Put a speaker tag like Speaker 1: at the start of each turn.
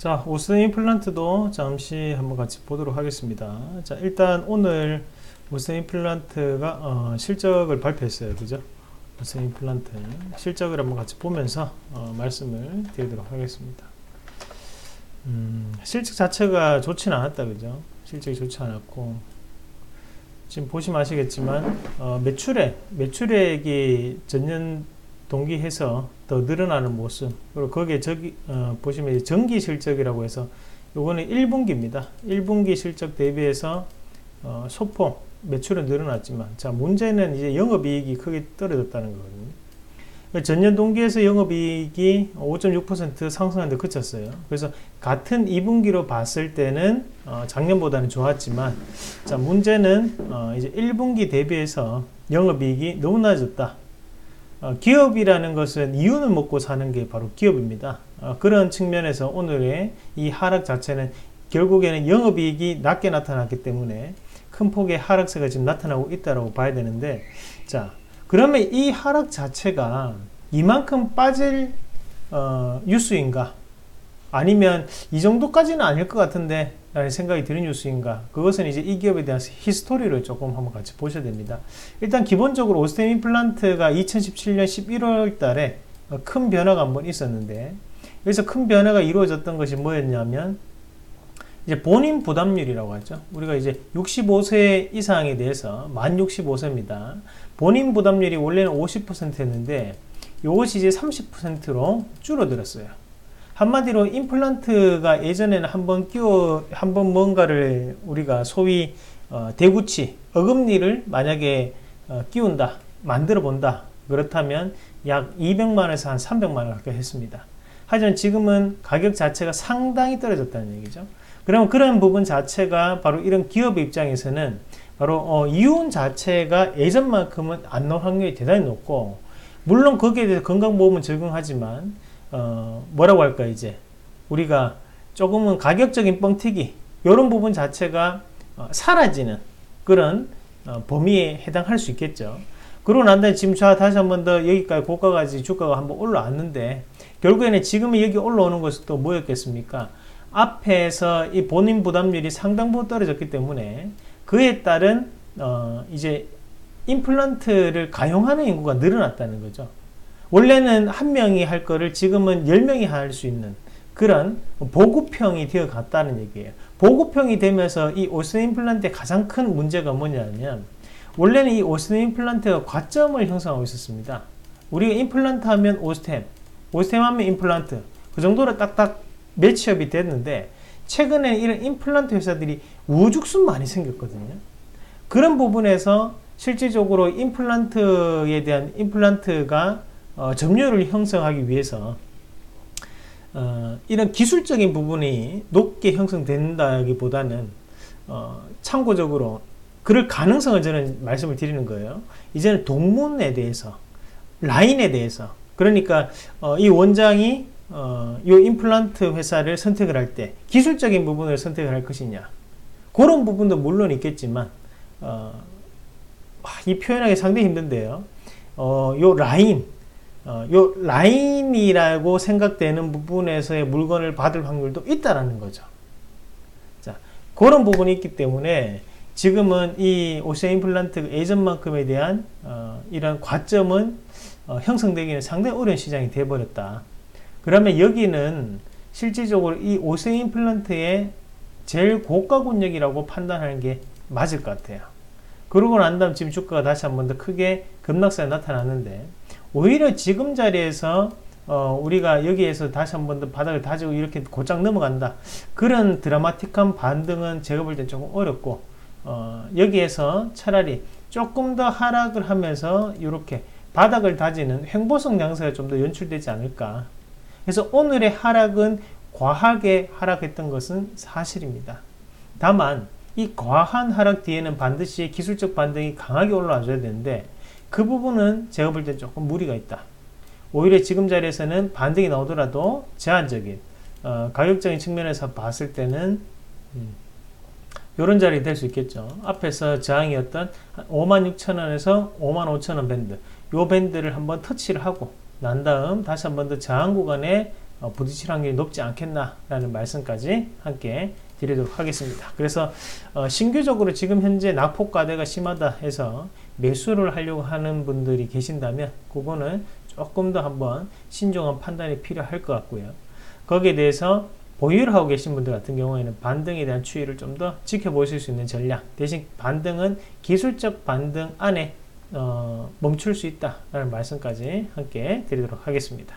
Speaker 1: 자, 오스 임플란트도 잠시 한번 같이 보도록 하겠습니다. 자, 일단 오늘 오스 임플란트가 어, 실적을 발표했어요. 그죠? 오스 임플란트 실적을 한번 같이 보면서 어, 말씀을 드리도록 하겠습니다. 음, 실적 자체가 좋지는 않았다. 그죠? 실적이 좋지 않았고 지금 보시면 아시겠지만 어, 매출액, 매출액이 전년 동기해서 더 늘어나는 모습. 그리고 거기에 저기 어, 보시면 전기 실적이라고 해서 요거는 1분기입니다. 1분기 실적 대비해서 어, 소폭 매출은 늘어났지만 자 문제는 이제 영업이익이 크게 떨어졌다는 거거든요. 전년 동기에서 영업이익이 5.6% 상승하는데 그쳤어요. 그래서 같은 2분기로 봤을 때는 어, 작년보다는 좋았지만 자 문제는 어, 이제 1분기 대비해서 영업이익이 너무 낮아졌다 어, 기업이라는 것은 이윤을 먹고 사는 게 바로 기업입니다. 어, 그런 측면에서 오늘의 이 하락 자체는 결국에는 영업이익이 낮게 나타났기 때문에 큰 폭의 하락세가 지금 나타나고 있다고 봐야 되는데 자 그러면 이 하락 자체가 이만큼 빠질 어, 뉴스인가 아니면 이 정도까지는 아닐 것 같은데 라는 생각이 드는 뉴스인가? 그것은 이제 이 기업에 대한 히스토리를 조금 한번 같이 보셔야 됩니다. 일단 기본적으로 오스템 임플란트가 2017년 11월 달에 큰 변화가 한번 있었는데 여기서 큰 변화가 이루어졌던 것이 뭐였냐면 이제 본인 부담률이라고 하죠. 우리가 이제 65세 이상에 대해서 만 65세입니다. 본인 부담률이 원래는 50%였는데 이것이 이제 30%로 줄어들었어요 한마디로 임플란트가 예전에는 한번 끼워 한번 뭔가를 우리가 소위 어, 대구치 어금니를 만약에 어, 끼운다 만들어 본다 그렇다면 약 200만원에서 한 300만원 가까이 했습니다. 하지만 지금은 가격 자체가 상당히 떨어졌다는 얘기죠. 그러면 그런 부분 자체가 바로 이런 기업의 입장에서는 바로 어, 이윤 자체가 예전만큼은 안 나올 확률이 대단히 높고 물론 거기에 대해서 건강보험은 적용하지만 어, 뭐라고 할까 이제 우리가 조금은 가격적인 뻥튀기 이런 부분 자체가 어, 사라지는 그런 어, 범위에 해당할 수 있겠죠. 그러고 난 다음에 지금 자 다시 한 번 더 여기까지 고가까지 주가가 한번 올라왔는데 결국에는 지금 여기 올라오는 것은 또 뭐였겠습니까? 앞에서 이 본인 부담률이 상당 부분 떨어졌기 때문에 그에 따른 어 이제 임플란트를 가용하는 인구가 늘어났다는 거죠. 원래는 한 명이 할 거를 지금은 10명이 할 수 있는 그런 보급형이 되어 갔다는 얘기예요. 보급형이 되면서 이 오스템 임플란트의 가장 큰 문제가 뭐냐면 원래는 이 오스템 임플란트가 과점을 형성하고 있었습니다. 우리가 임플란트 하면 오스템, 오스템 하면 임플란트 그 정도로 딱딱 매치업이 됐는데 최근에 이런 임플란트 회사들이 우죽순 많이 생겼거든요. 그런 부분에서 실질적으로 임플란트에 대한 임플란트가 어, 점유율을 형성하기 위해서 어, 이런 기술적인 부분이 높게 형성된다기보다는 어, 참고적으로 그럴 가능성을 저는 말씀을 드리는 거예요. 이제는 동문에 대해서 라인에 대해서 그러니까 어, 이 원장이 어, 이 임플란트 회사를 선택을 할 때 기술적인 부분을 선택을 할 것이냐 그런 부분도 물론 있겠지만 어, 이 표현하기 상당히 힘든데요. 어, 요 라인 어, 요 라인이라고 생각되는 부분에서의 물건을 받을 확률도 있다라는 거죠. 자, 그런 부분이 있기 때문에 지금은 이 오세 임플란트 예전만큼에 대한 어, 이런 과점은 어, 형성되기는 상당히 어려운 시장이 되어버렸다. 그러면 여기는 실질적으로 이 오세 임플란트의 제일 고가 군역이라고 판단하는 게 맞을 것 같아요. 그러고 난 다음 지금 주가가 다시 한 번 더 크게 급락세가 나타났는데 오히려 지금 자리에서 어, 우리가 여기에서 다시 한 번 더 바닥을 다지고 이렇게 곧장 넘어간다. 그런 드라마틱한 반등은 제가 볼땐 조금 어렵고 어, 여기에서 차라리 조금 더 하락을 하면서 이렇게 바닥을 다지는 횡보성 양세가 좀 더 연출되지 않을까. 그래서 오늘의 하락은 과하게 하락했던 것은 사실입니다. 다만 이 과한 하락 뒤에는 반드시 기술적 반등이 강하게 올라와줘야 되는데 그 부분은 제가 볼 때 조금 무리가 있다. 오히려 지금 자리에서는 반등이 나오더라도 제한적인 어, 가격적인 측면에서 봤을 때는 음, 이런 자리 될 수 있겠죠. 앞에서 저항이었던 56,000원에서 55,000원 밴드 요 밴드를 한번 터치를 하고 난 다음 다시 한번 더 저항 구간에 어, 부딪힐 확률이 높지 않겠나라는 말씀까지 함께 드리도록 하겠습니다. 그래서 어, 신규적으로 지금 현재 낙폭과대가 심하다 해서 매수를 하려고 하는 분들이 계신다면 그거는 조금 더 한번 신중한 판단이 필요할 것 같고요. 거기에 대해서 보유를 하고 계신 분들 같은 경우에는 반등에 대한 추이를 좀 더 지켜보실 수 있는 전략 대신 반등은 기술적 반등 안에 어, 멈출 수 있다라는 말씀까지 함께 드리도록 하겠습니다.